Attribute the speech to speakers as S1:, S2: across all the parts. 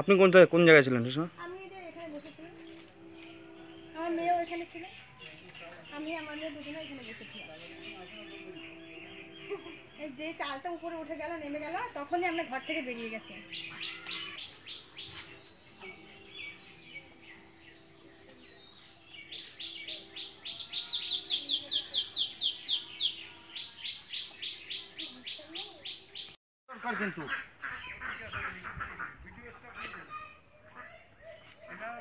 S1: আপনি কোন জায়গায় কোন জায়গায় ছিলেন সে সময়
S2: আমি যে এখানে বসেছিলাম। আমার মেয়েও এখানে ছিল। আমি আমার মেয়ে দুজনে এখানে বসেছিলাম। এই যে চালটা উপরে উঠে গেল নেমে গেল তখনই আমরা ঘর থেকে বেরিয়ে গেছি।
S1: কিন্তু।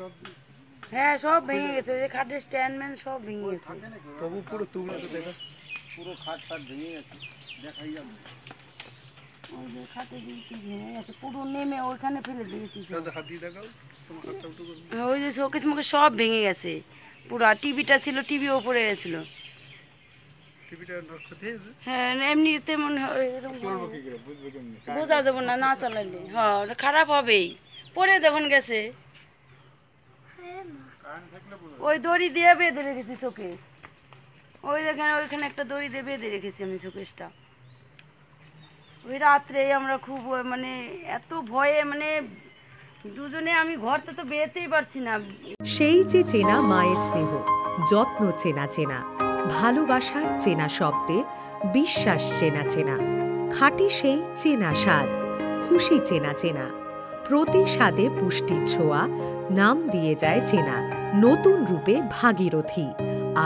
S1: অফ
S3: হ্যাঁ সব ভেঙে গেছে। যে খাটের স্ট্যান্ড ম্যান সব ভেঙে গেছে।
S1: তবু পুরো তুমি দেখা।
S4: পুরো খাট ফাট ভেঙে গেছে। দেখাই যাবে।
S3: ওই যে ভেঙে গেছে পুরো নেমে ওইখানে ফেলে দিয়েছি হ্যাঁ, ওই যে শোকেস মুখে সব ভেঙে গেছে। পুরো টিভিটা ছিল টিভি ওপরে গেছিল। হ্যাঁ এমনি তেমন হয়, এরকম
S1: চলবো কি করে? বুঝবে কেমনি?
S3: বোঝা যাব না না চালালে। হ্যাঁ ওটা খারাপ হবেই। পরে যখন গেছে। ওই দড়ি দিয়ে বেঁধে রেখেছি শোকেস ওই দেখেন ওইখানে একটা দড়ি দিয়ে বেঁধে রেখেছি আমি শোকেসটা ওই রাত্রে আমরা খুব মানে এত ভয়ে মানে দুজনে আমি ঘরটা তো বেরোতেই পারছি না।
S5: সেই যে চেনা মায়ের স্নেহ যত্ন চেনা চেনা ভালোবাসার চেনা শব্দে বিশ্বাস চেনা চেনা খাঁটি সেই চেনা স্বাদ খুশি চেনা চেনা প্রতি স্বাদে পুষ্টির ছোঁয়া নাম দিয়ে যায় চেনা নতুন রূপে ভাগীরথী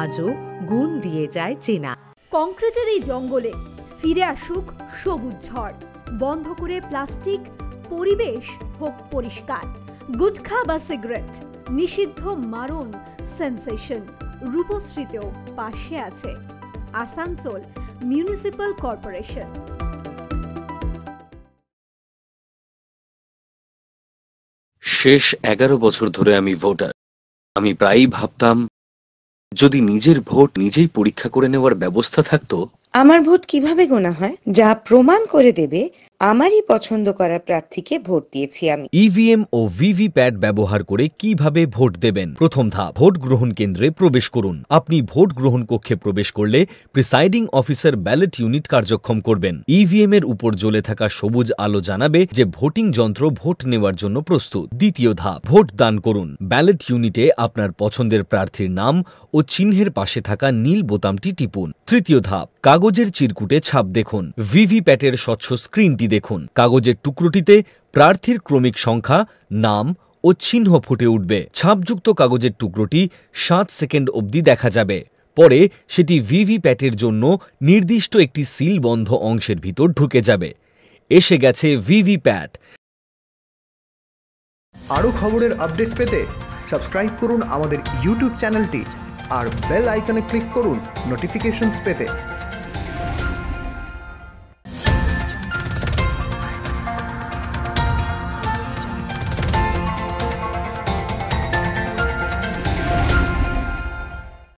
S5: আজও গুণ দিয়ে যায় চেনা।
S6: কংক্রিটের এই জঙ্গলে ফিরে আসুক সবুজ ঝড়। বন্ধ করে প্লাস্টিক, পরিবেশ হোক পরিষ্কার। গুটখা বা সিগারেট, নিষিদ্ধ মারণ, সেন্সেশন, রূপশ্রীতেও পাশে আছে আসানসোল মিউনিসিপ্যাল কর্পোরেশন।
S7: শেষ এগারো বছর ধরে আমি ভোটার। আমি প্রায়ই ভাবতাম, যদি নিজের ভোট নিজেই পরীক্ষা করে নেওয়ার ব্যবস্থা থাকতো
S8: আমার ভোট কীভাবে গোনা হয়? যা প্রমাণ করে দেবে আমারই পছন্দ করা প্রার্থীকে ভোট দিয়েছি আমি।
S9: ইভিএম ও ভিভিপ্যাট ব্যবহার করে কীভাবে ভোট দেবেন? প্রথম ধাপ, ভোট গ্রহণ কেন্দ্রে প্রবেশ করুন। আপনি ভোট গ্রহণ কক্ষে প্রবেশ করলে প্রিসাইডিং অফিসার ব্যালট ইউনিট কার্যক্ষম করবেন। ইভিএম এর উপর জ্বলে থাকা সবুজ আলো জানাবে যে ভোটিং যন্ত্র ভোট নেওয়ার জন্য প্রস্তুত। দ্বিতীয় ধাপ, ভোট দান করুন। ব্যালট ইউনিটে আপনার পছন্দের প্রার্থীর নাম ও চিহ্নের পাশে থাকা নীল বোতামটি টিপুন। তৃতীয় ধাপ, কাগজের চিরকুটে ছাপ দেখুন। ভিভিপ্যাটের স্বচ্ছ স্ক্রিনটি দেখুন, কাগজের টুকরোটিতে প্রার্থীর ক্রমিক সংখ্যা, নাম ও চিহ্ন ফুটে উঠবে। ছাপযুক্ত কাগজের টুকরোটি সাত সেকেন্ড অবধি দেখা যাবে। পরে সেটি ভিভিপ্যাটের জন্য নির্দিষ্ট একটি সিলবন্ধ অংশের ভিতর ঢুকে যাবে। এসে গেছে ভিভিপ্যাট
S10: আরও খবরের আপডেট পেতে সাবস্ক্রাইব করুন আমাদের ইউটিউব চ্যানেলটি আর বেল আইকনে ক্লিক করুন নোটিফিকেশনস পেতে।